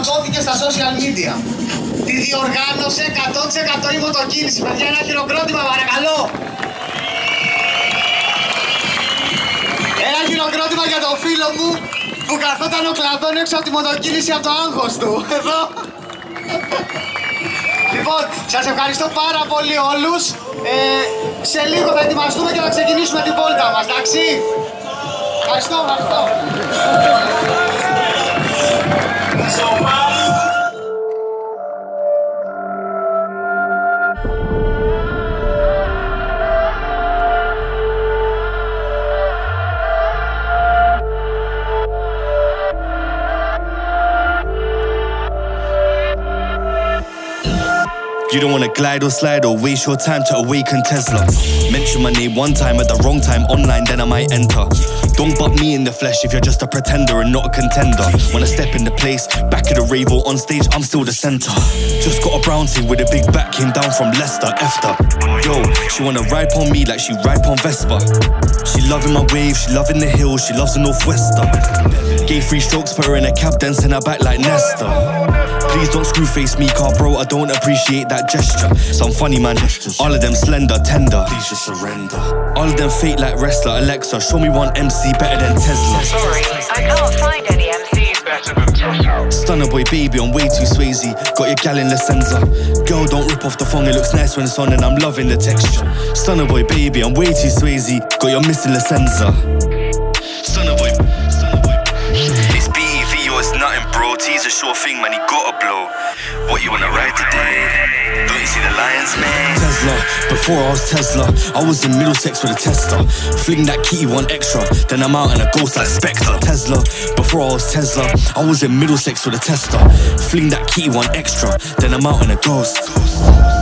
ουσιαστικά διαδόθηκε στα social media. Τη διοργάνωσε 100% η μοτοκίνηση. Παιδιά, ένα χειροκρότημα, παρακαλώ. Ένα χειροκρότημα για τον φίλο μου που καθόταν ο κλαδόν έξω από τη μοτοκίνηση από το άγχος του. Εδώ. Λοιπόν, σας ευχαριστώ πάρα πολύ όλους. Ε, σε λίγο θα ετοιμαστούμε και θα ξεκινήσουμε την βόλτα μας, εντάξει; Ευχαριστώ, ευχαριστώ. so much. You don't wanna glide or slide or waste your time to awaken Tesla. Mention my name one time at the wrong time online, then I might enter. Don't butt me in the flesh if you're just a pretender and not a contender. When I step in the place, back of the rave or on stage, I'm still the center. Just got a brown team with a big back, came down from Leicester, Efter. Yo, she wanna ride on me like she ride on Vespa. She loving my wave, she loving the hills, she loves the Northwester. Gave three strokes, put her in a cab, then send her back like Nesta. Please don't screw face me, car bro, I don't appreciate that gesture. Some funny man, all of them slender, tender. Please just surrender. All of them fake like wrestler, Alexa, show me one MC better than Tesla. Sorry, I can't find any MCs better than Tesla. Stunner boy, baby, I'm way too Swayze. Got your gal in La Senza. Girl, don't rip off the phone, it looks nice when it's on, and I'm loving the texture. Stunner boy, baby, I'm way too Swayze. Got your missing La Senza. Stunner boy, stunner boy. This BEV, yo, it's nothing, bro. T's a sure thing, man, he gotta blow. What you wanna ride today? See the lions, man? Tesla, before I was Tesla, I was in Middlesex with a Tesla. Fling that kitty one extra, then I'm out and a ghost like Spectre. Tesla, before I was Tesla, I was in Middlesex with a Tesla. Fling that kitty one extra, then I'm out and a ghost.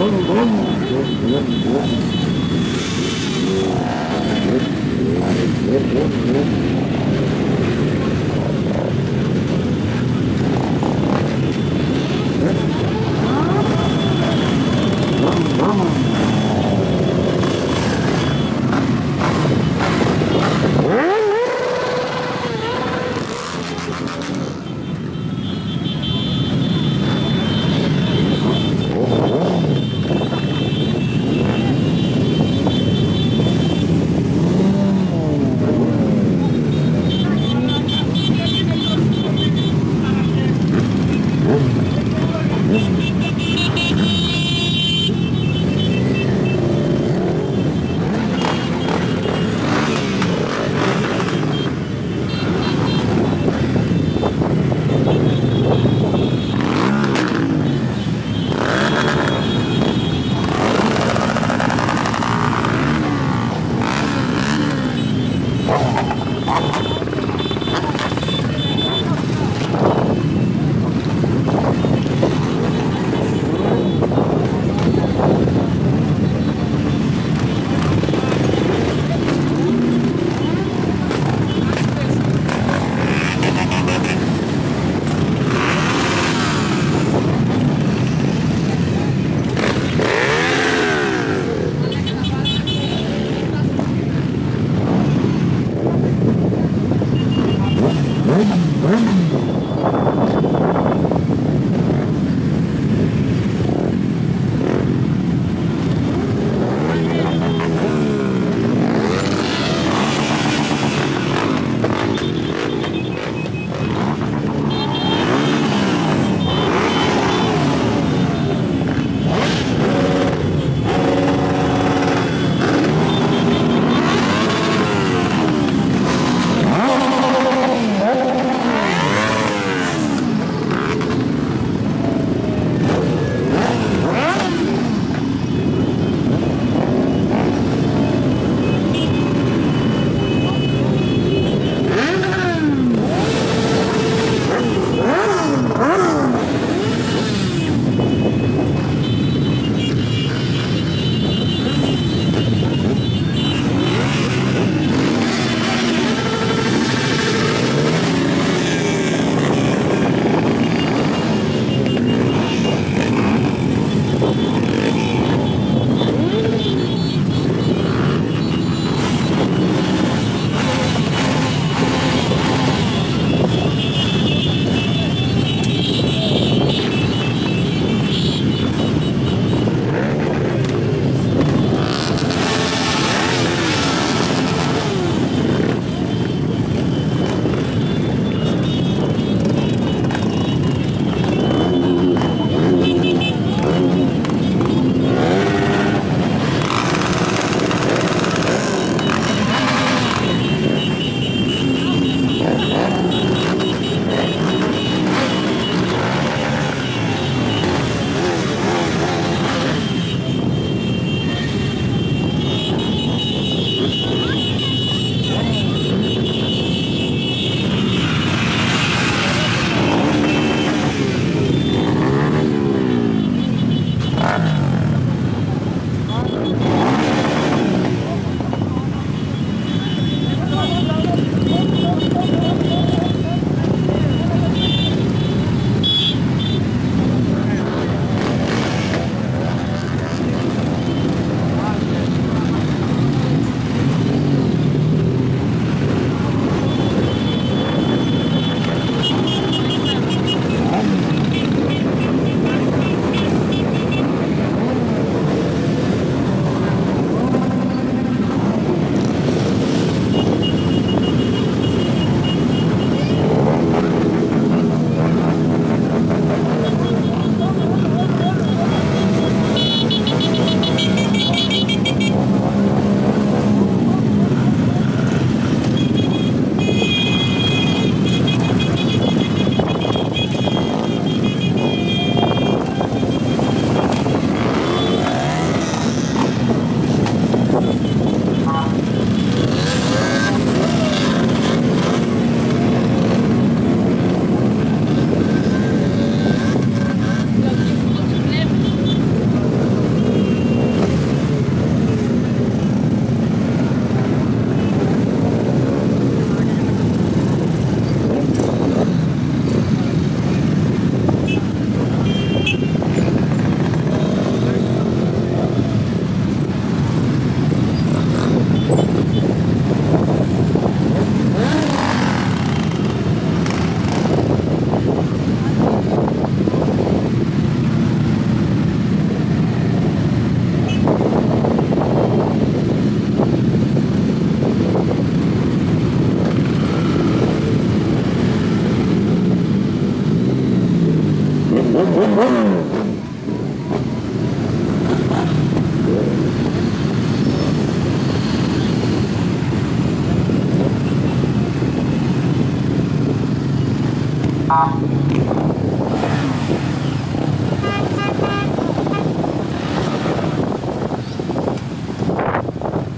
Thank you.